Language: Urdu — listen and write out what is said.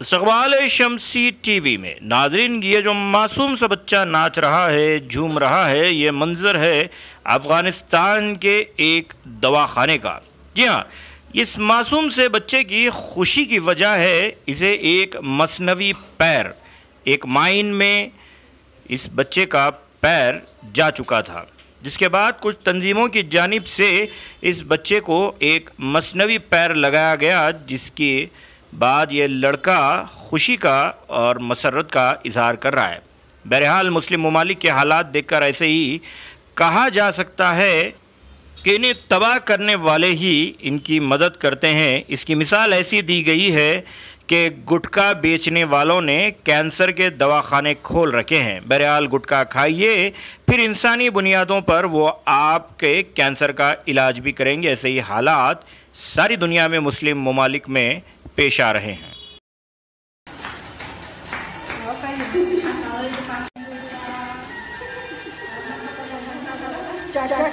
استقبال شمسی ٹی وی میں، ناظرین، یہ جو معصوم سا بچہ ناچ رہا ہے، جھوم رہا ہے، یہ منظر ہے افغانستان کے ایک دواخانے کا۔ جی ہاں اس معصوم سے بچے کی خوشی کی وجہ ہے اسے ایک مصنوی پیر، ایک مائن میں اس بچے کا پیر جا چکا تھا۔ جس کے بعد کچھ تنظیموں کی جانب سے اس بچے کو ایک مصنوی پیر لگایا گیا، جس کی بعد یہ لڑکا خوشی کا اور مسرت کا اظہار کر رہا ہے۔ بہرحال مسلم ممالک کے حالات دیکھ کر ایسے ہی کہا جا سکتا ہے کہ انہیں تباہ کرنے والے ہی ان کی مدد کرتے ہیں۔ اس کی مثال ایسی دی گئی ہے کہ گٹکا بیچنے والوں نے کینسر کے دواخانے کھول رکھے ہیں۔ بہرحال گٹکا کھائیے، پھر انسانی بنیادوں پر وہ آپ کے کینسر کا علاج بھی کریں گے۔ ایسے ہی حالات ساری دنیا میں مسلم ممالک میں پیش آ رہے ہیں چاچا